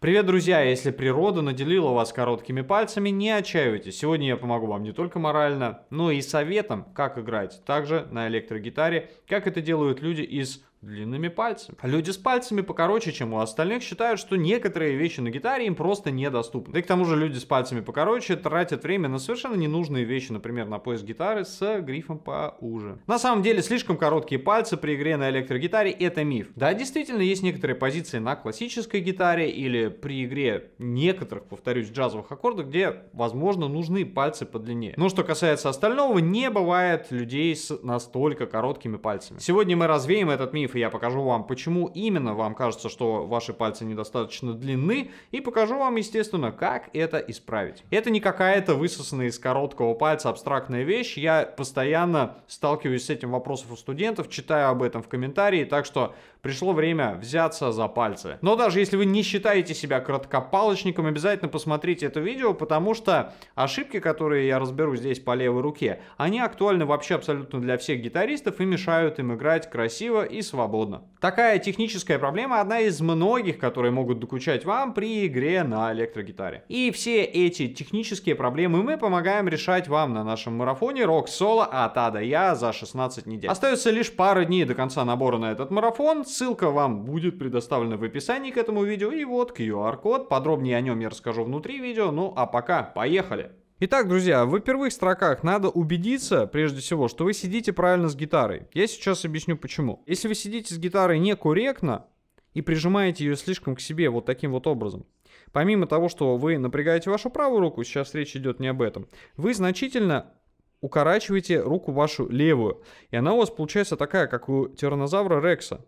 Привет, друзья! Если природа наделила вас короткими пальцами, не отчаивайтесь. Сегодня я помогу вам не только морально, но и советом, как играть также на электрогитаре, как это делают люди из длинными пальцами. Люди с пальцами покороче, чем у остальных, считают, что некоторые вещи на гитаре им просто недоступны. Да и к тому же люди с пальцами покороче тратят время на совершенно ненужные вещи, например, на поиск гитары с грифом поуже. На самом деле, слишком короткие пальцы при игре на электрогитаре это миф. Да, действительно, есть некоторые позиции на классической гитаре или при игре некоторых, повторюсь, джазовых аккордов, где, возможно, нужны пальцы подлиннее. Но что касается остального, не бывает людей с настолько короткими пальцами. Сегодня мы развеем этот миф, и я покажу вам, почему именно вам кажется, что ваши пальцы недостаточно длинны, и покажу вам, естественно, как это исправить. Это не какая-то высосанная из короткого пальца абстрактная вещь, я постоянно сталкиваюсь с этим вопросом у студентов, читаю об этом в комментарии, так что пришло время взяться за пальцы. Но даже если вы не считаете себя краткопалочником, обязательно посмотрите это видео, потому что ошибки, которые я разберу здесь по левой руке, они актуальны вообще абсолютно для всех гитаристов и мешают им играть красиво и свободно. Такая техническая проблема одна из многих, которые могут докучать вам при игре на электрогитаре. И все эти технические проблемы мы помогаем решать вам на нашем марафоне Rock Solo от А до Я за 16 недель. Остается лишь пара дней до конца набора на этот марафон, Ссылка вам будет предоставлена в описании к этому видео. И вот QR-код. Подробнее о нем я расскажу внутри видео. Ну а пока, поехали! Итак, друзья, в первых строках надо убедиться, прежде всего, что вы сидите правильно с гитарой. Я сейчас объясню почему. Если вы сидите с гитарой некорректно и прижимаете ее слишком к себе вот таким вот образом, помимо того, что вы напрягаете вашу правую руку, сейчас речь идет не об этом, вы значительно укорачиваете руку вашу левую. И она у вас получается такая, как у тиранозавра Рекса.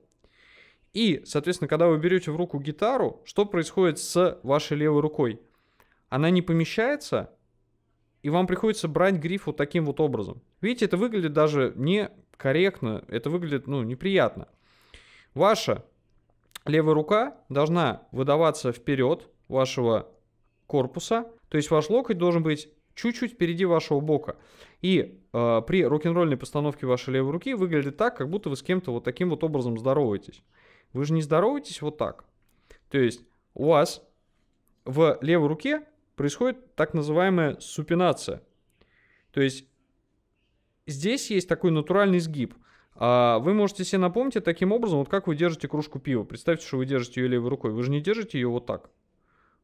И, соответственно, когда вы берете в руку гитару, что происходит с вашей левой рукой? Она не помещается, и вам приходится брать гриф вот таким вот образом. Видите, это выглядит даже не корректно, это выглядит, ну, неприятно. Ваша левая рука должна выдаваться вперед вашего корпуса, то есть ваш локоть должен быть чуть-чуть впереди вашего бока. И э, при рок-н-ролльной постановке вашей левой руки выглядит так, как будто вы с кем-то вот таким вот образом здороваетесь. Вы же не здороваетесь вот так. То есть у вас в левой руке происходит так называемая супинация. То есть здесь есть такой натуральный сгиб. А вы можете себе напомнить таким образом, вот как вы держите кружку пива. Представьте, что вы держите ее левой рукой. Вы же не держите ее вот так.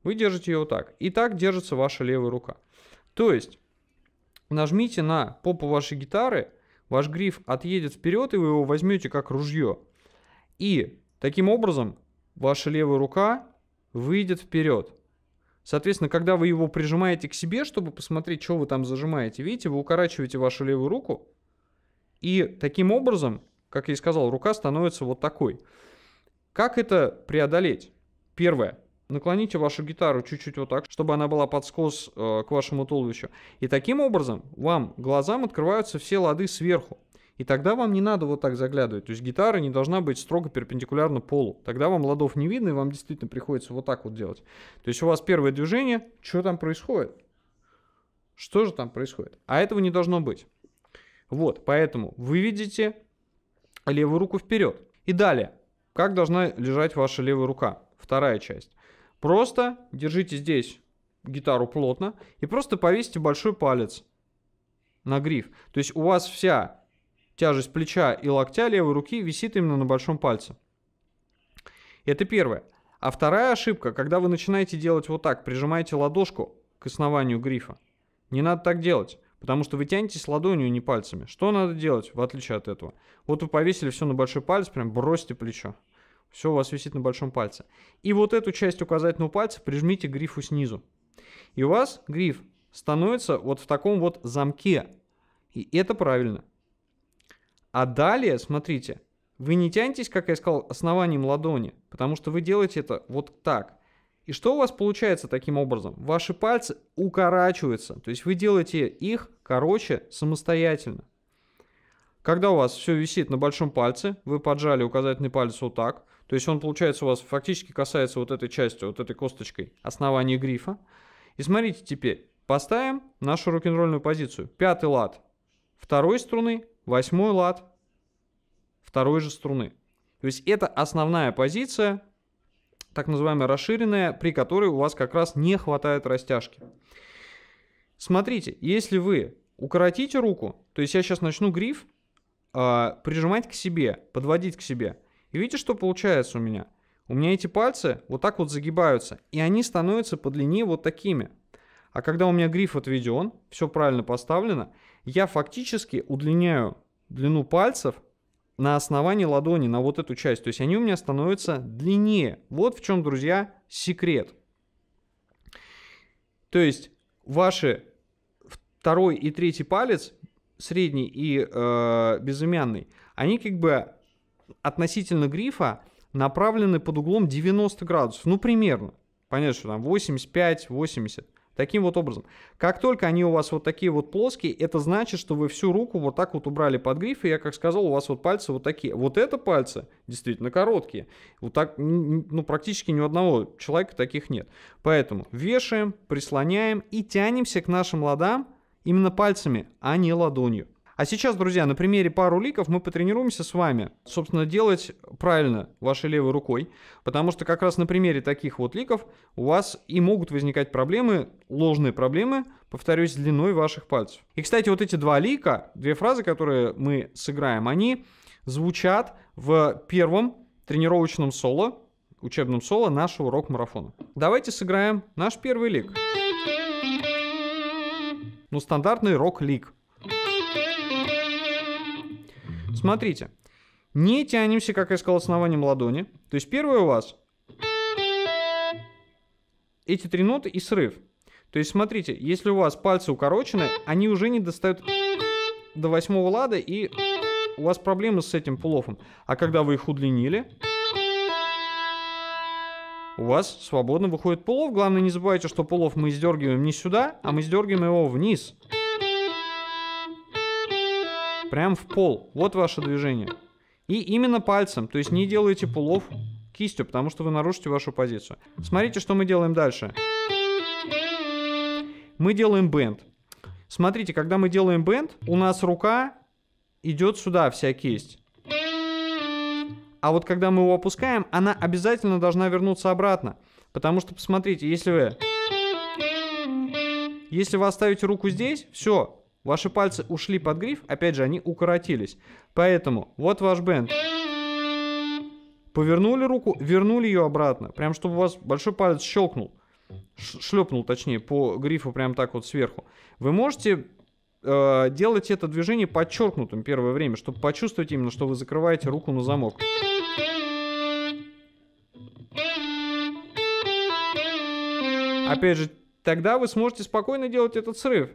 Вы держите ее вот так. И так держится ваша левая рука. То есть нажмите на попу вашей гитары, ваш гриф отъедет вперед, и вы его возьмете как ружье. И Таким образом, ваша левая рука выйдет вперед. Соответственно, когда вы его прижимаете к себе, чтобы посмотреть, что вы там зажимаете, видите, вы укорачиваете вашу левую руку, и таким образом, как я и сказал, рука становится вот такой. Как это преодолеть? Первое. Наклоните вашу гитару чуть-чуть вот так, чтобы она была под скос э, к вашему туловищу. И таким образом вам глазам открываются все лады сверху. И тогда вам не надо вот так заглядывать. То есть гитара не должна быть строго перпендикулярно полу. Тогда вам ладов не видно, и вам действительно приходится вот так вот делать. То есть у вас первое движение, что там происходит? Что же там происходит? А этого не должно быть. Вот, поэтому вы видите левую руку вперед. И далее, как должна лежать ваша левая рука? Вторая часть. Просто держите здесь гитару плотно и просто повесьте большой палец на гриф. То есть у вас вся тяжесть плеча и локтя левой руки висит именно на большом пальце. Это первое. А вторая ошибка, когда вы начинаете делать вот так, прижимаете ладошку к основанию грифа. Не надо так делать, потому что вы тянетесь ладонью, не пальцами. Что надо делать, в отличие от этого? Вот вы повесили все на большой палец, прям бросьте плечо. Все у вас висит на большом пальце. И вот эту часть указательного пальца прижмите к грифу снизу. И у вас гриф становится вот в таком вот замке. И это правильно. А далее, смотрите, вы не тянетесь, как я сказал, основанием ладони, потому что вы делаете это вот так. И что у вас получается таким образом? Ваши пальцы укорачиваются, то есть вы делаете их короче самостоятельно. Когда у вас все висит на большом пальце, вы поджали указательный палец вот так, то есть он, получается, у вас фактически касается вот этой части, вот этой косточкой основания грифа. И смотрите теперь, поставим нашу рок-н-ролльную позицию. Пятый лад второй струны, восьмой лад второй же струны. То есть это основная позиция так называемая расширенная, при которой у вас как раз не хватает растяжки. Смотрите, если вы укоротите руку, то есть я сейчас начну гриф э, прижимать к себе, подводить к себе. И видите, что получается у меня? У меня эти пальцы вот так вот загибаются, и они становятся по длине вот такими. А когда у меня гриф отведен, все правильно поставлено, я фактически удлиняю длину пальцев на основании ладони, на вот эту часть. То есть они у меня становятся длиннее. Вот в чем, друзья, секрет. То есть ваши второй и третий палец, средний и э, безымянный, они как бы относительно грифа направлены под углом 90 градусов. Ну, примерно. Понятно, что там 85-80. Таким вот образом. Как только они у вас вот такие вот плоские, это значит, что вы всю руку вот так вот убрали под гриф, и я как сказал, у вас вот пальцы вот такие. Вот это пальцы действительно короткие. Вот так, ну, практически ни у одного человека таких нет. Поэтому вешаем, прислоняем и тянемся к нашим ладам именно пальцами, а не ладонью. А сейчас, друзья, на примере пару ликов мы потренируемся с вами, собственно, делать правильно вашей левой рукой, потому что как раз на примере таких вот ликов у вас и могут возникать проблемы, ложные проблемы, повторюсь, длиной ваших пальцев. И, кстати, вот эти два лика, две фразы, которые мы сыграем, они звучат в первом тренировочном соло, учебном соло нашего рок-марафона. Давайте сыграем наш первый лик. Ну, стандартный рок-лик. Смотрите, не тянемся, как я сказал, основанием ладони. То есть первое у вас эти три ноты и срыв. То есть смотрите, если у вас пальцы укорочены, они уже не достают до восьмого лада, и у вас проблемы с этим пулофом. А когда вы их удлинили, у вас свободно выходит пулов. Главное, не забывайте, что пулов мы сдергиваем не сюда, а мы сдергиваем его вниз. Прям в пол. Вот ваше движение. И именно пальцем. То есть не делайте пулов кистью, потому что вы нарушите вашу позицию. Смотрите, что мы делаем дальше. Мы делаем бенд. Смотрите, когда мы делаем бенд, у нас рука идет сюда, вся кисть. А вот когда мы его опускаем, она обязательно должна вернуться обратно. Потому что, посмотрите, если вы... Если вы оставите руку здесь, все, Ваши пальцы ушли под гриф, опять же, они укоротились. Поэтому вот ваш бенд. Повернули руку, вернули ее обратно. Прям, чтобы у вас большой палец щелкнул. Шлепнул, точнее, по грифу прям так вот сверху. Вы можете э, делать это движение подчеркнутым первое время, чтобы почувствовать именно, что вы закрываете руку на замок. Опять же, тогда вы сможете спокойно делать этот срыв.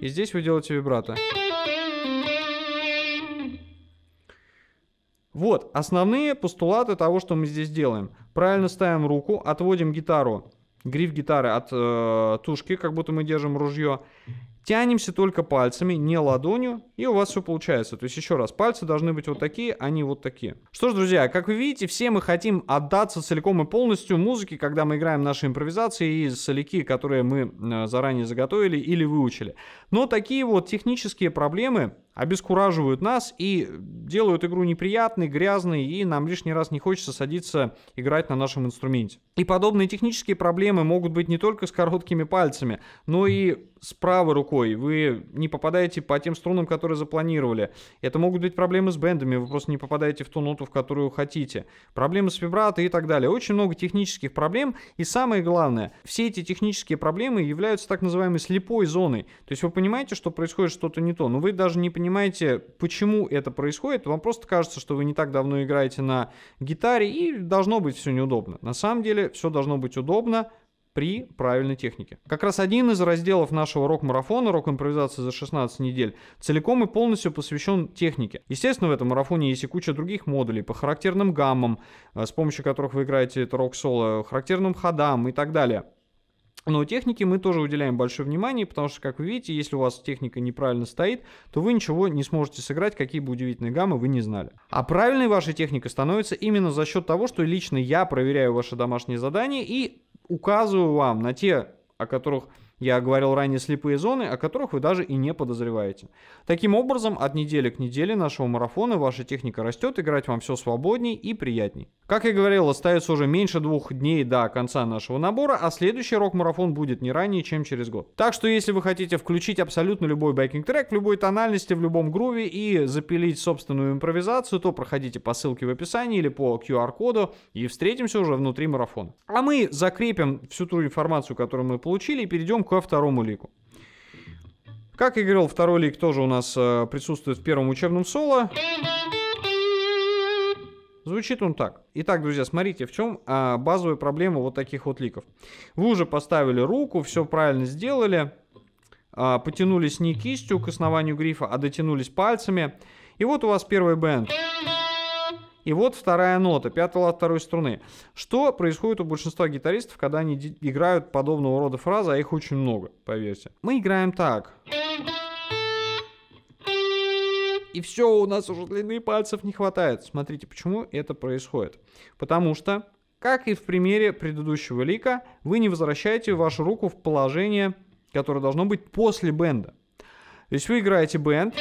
И здесь вы делаете вибрато. Вот, основные постулаты того, что мы здесь делаем. Правильно ставим руку, отводим гитару, гриф гитары от э, тушки, как будто мы держим ружье. Тянемся только пальцами, не ладонью, и у вас все получается. То есть, еще раз, пальцы должны быть вот такие, а не вот такие. Что ж, друзья, как вы видите, все мы хотим отдаться целиком и полностью музыке, когда мы играем наши импровизации и соляки, которые мы э, заранее заготовили или выучили. Но такие вот технические проблемы, обескураживают нас и делают игру неприятной, грязной, и нам лишний раз не хочется садиться играть на нашем инструменте. И подобные технические проблемы могут быть не только с короткими пальцами, но и с правой рукой. Вы не попадаете по тем струнам, которые запланировали. Это могут быть проблемы с бендами, вы просто не попадаете в ту ноту, в которую хотите. Проблемы с вибрато и так далее. Очень много технических проблем. И самое главное, все эти технические проблемы являются так называемой слепой зоной. То есть вы понимаете, что происходит что-то не то, но вы даже не понимаете, почему это происходит, вам просто кажется, что вы не так давно играете на гитаре и должно быть все неудобно. На самом деле все должно быть удобно при правильной технике. Как раз один из разделов нашего рок-марафона, рок-импровизации за 16 недель, целиком и полностью посвящен технике. Естественно, в этом марафоне есть и куча других модулей по характерным гаммам, э, с помощью которых вы играете это рок-соло, характерным ходам и так далее. Но технике мы тоже уделяем большое внимание, потому что, как вы видите, если у вас техника неправильно стоит, то вы ничего не сможете сыграть, какие бы удивительные гаммы вы не знали. А правильной вашей техникой становится именно за счет того, что лично я проверяю ваши домашние задания и указываю вам на те, о которых Я говорил ранее слепые зоны, о которых вы даже и не подозреваете. Таким образом, от недели к неделе нашего марафона ваша техника растет, играть вам все свободней и приятней. Как я говорил, остается уже меньше двух дней до конца нашего набора, а следующий рок-марафон будет не ранее, чем через год. Так что, если вы хотите включить абсолютно любой байкинг-трек в любой тональности, в любом груве и запилить собственную импровизацию, то проходите по ссылке в описании или по QR-коду и встретимся уже внутри марафона. А мы закрепим всю ту информацию, которую мы получили, и перейдем ко второму лику. Как я говорил, второй лик тоже у нас э, присутствует в первом учебном соло. Звучит он так. Итак, друзья, смотрите, в чем а, базовая проблема вот таких вот ликов. Вы уже поставили руку, все правильно сделали, а, потянулись не кистью к основанию грифа, а дотянулись пальцами. И вот у вас первый бенд. И вот вторая нота, пятая лад второй струны. Что происходит у большинства гитаристов, когда они играют подобного рода фразы, а их очень много, поверьте. Мы играем так. И все, у нас уже длины пальцев не хватает. Смотрите, почему это происходит. Потому что, как и в примере предыдущего лика, вы не возвращаете вашу руку в положение, которое должно быть после бенда. То есть вы играете бенд,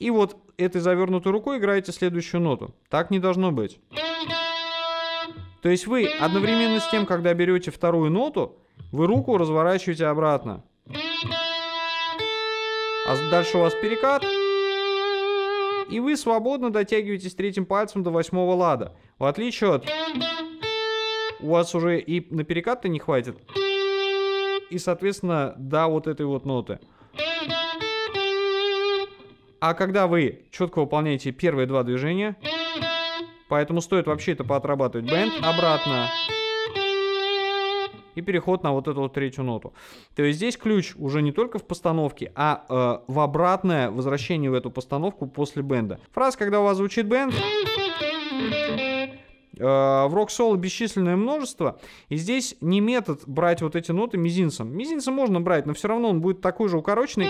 и вот этой завернутой рукой играете следующую ноту. Так не должно быть. То есть вы одновременно с тем, когда берете вторую ноту, вы руку разворачиваете обратно. А дальше у вас перекат. И вы свободно дотягиваетесь третьим пальцем до восьмого лада. В отличие от... У вас уже и на перекат-то не хватит. И, соответственно, до вот этой вот ноты. А когда вы четко выполняете первые два движения, поэтому стоит вообще это поотрабатывать. Бенд обратно. И переход на вот эту вот третью ноту. То есть здесь ключ уже не только в постановке, а э, в обратное возвращение в эту постановку после бенда. Фраза, когда у вас звучит бенд, Э, в рок-соло бесчисленное множество, и здесь не метод брать вот эти ноты мизинцем. Мизинцем можно брать, но все равно он будет такой же укороченный,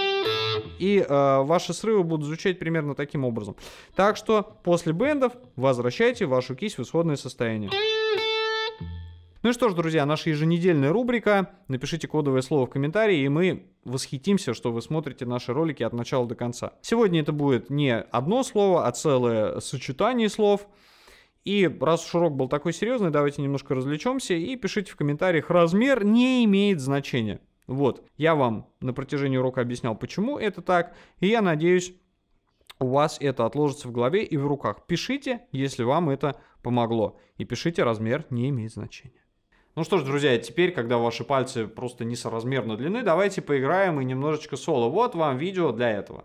и э, ваши срывы будут звучать примерно таким образом. Так что после бендов возвращайте вашу кисть в исходное состояние. Ну и что ж, друзья, наша еженедельная рубрика. Напишите кодовое слово в комментарии, и мы восхитимся, что вы смотрите наши ролики от начала до конца. Сегодня это будет не одно слово, а целое сочетание слов. И раз уж урок был такой серьезный, давайте немножко развлечемся и пишите в комментариях, размер не имеет значения. Вот, я вам на протяжении урока объяснял, почему это так, и я надеюсь, у вас это отложится в голове и в руках. Пишите, если вам это помогло. И пишите, размер не имеет значения. Ну что ж, друзья, теперь, когда ваши пальцы просто несоразмерно длины, давайте поиграем и немножечко соло. Вот вам видео для этого.